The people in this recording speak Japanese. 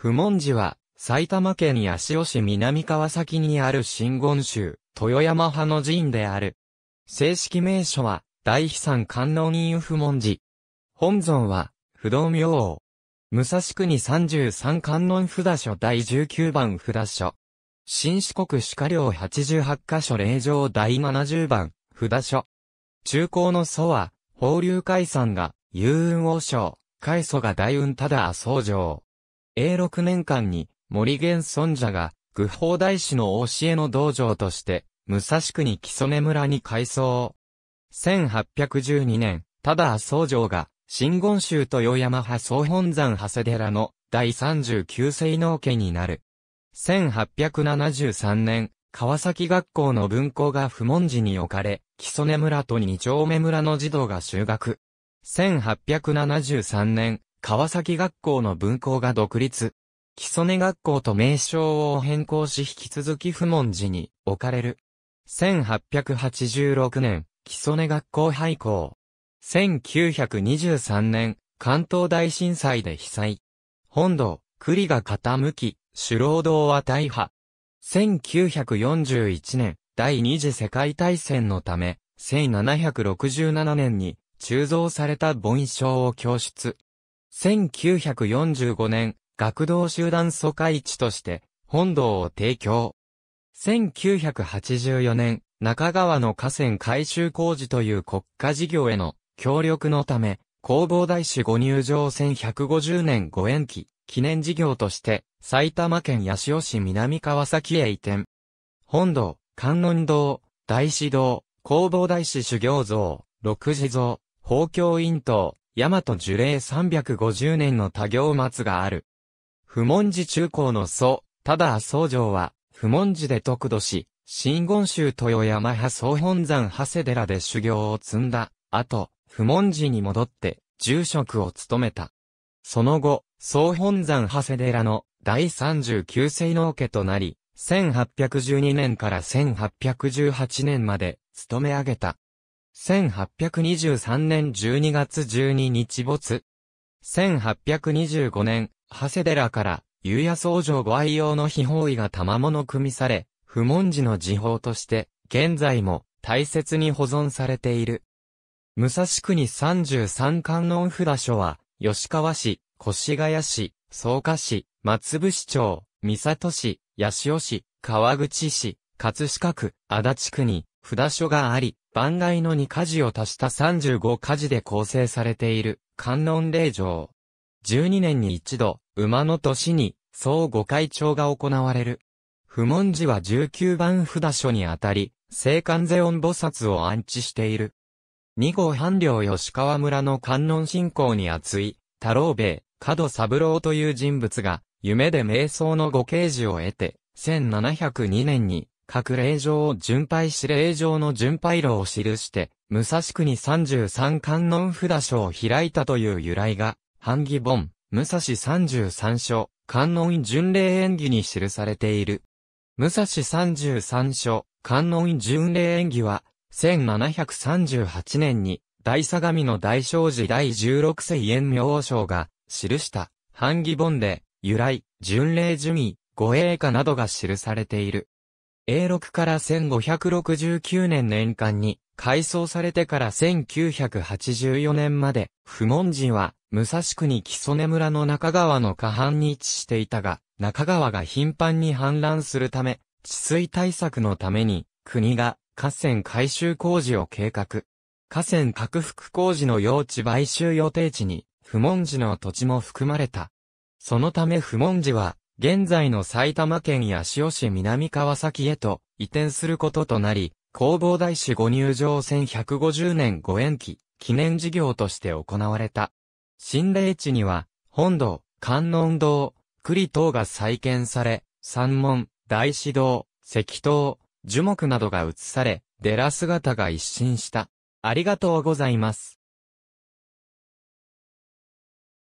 不文寺は、埼玉県八潮市南川崎にある真言宗、豊山派の寺院である。正式名称は、大悲山観音院不文寺。本尊は、不動明王。武蔵国33観音札所第19番札所。新四国歯科領88カ所霊場第70番札所。中高の祖は、法流海山が、幽雲王将、海祖が大雲ただ宗城。永禄年間に、森源尊者が、愚法大師の教えの道場として、武蔵国木曽根村に改装。1812年、ただ宗城が、真言宗と与山派総本山長谷寺の第39世能家になる。1873年、川崎学校の文校が不文寺に置かれ、木曽根村と二丁目村の児童が修学。1873年、川崎学校の文校が独立。木曽根学校と名称を変更し引き続き不文寺に置かれる。1886年、木曽根学校廃校。1923年、関東大震災で被災。本土、栗が傾き、主労働は大破。1941年、第二次世界大戦のため、1767年に鋳造された盆章を供出。1945年、学童集団疎開地として本堂を提供。1984年、中川の河川改修工事という国家事業への協力のため、弘法大師ご入場1150年ご延期、記念事業として、埼玉県八潮市南川崎へ移転。本堂、観音堂、大師堂、弘法大師修行像、六地像、法教院塔、大和樹齢350年の多行松がある。不文寺中高の祖、ただ宗城は、不文寺で得度し、真言宗豊山派総本山長谷寺で修行を積んだ後、不文寺に戻って住職を務めた。その後、総本山長谷寺の第39世能家となり、1812年から1818年まで勤め上げた。1823年12月12日没。1825年、長谷寺から、湯屋僧正ご愛用の秘宝位が賜物組みされ、不文寺の時報として、現在も大切に保存されている。武蔵国33観音札所は、吉川市、越谷市、草加市、松伏町、三里市、八潮市、川口市、葛飾区、足立区に、札所があり、番外の2火事を足した35火事で構成されている、観音霊場。12年に一度、馬の年に、総御開帳が行われる。不文寺は19番札所にあたり、聖観世音菩薩を安置している。二号半領吉川村の観音信仰に熱い、太郎兵衛、角三郎という人物が、夢で瞑想のご啓示を得て、1702年に、各霊場を巡拝し霊場の巡拝路を記して、武蔵国33観音札所を開いたという由来が、版木本、武蔵33書、観音巡礼演技に記されている。武蔵33書、観音巡礼演技は、1738年に、大相模の大正寺第16世延明章が、記した、版木本で、由来、巡礼寿義、護衛歌などが記されている。永禄から1569年年間に、改装されてから1984年まで、不文寺は、武蔵国木曽根村の中川の下半に位置していたが、中川が頻繁に氾濫するため、治水対策のために、国が河川改修工事を計画。河川拡幅工事の用地買収予定地に、不文寺の土地も含まれた。そのため不文寺は、現在の埼玉県八潮市南川崎へと移転することとなり、弘法大師ご入場1150年ご延期、記念事業として行われた。新霊地には、本堂、観音堂、栗等が再建され、山門、大師堂、石塔、樹木などが移され、寺姿が一新した。ありがとうございます。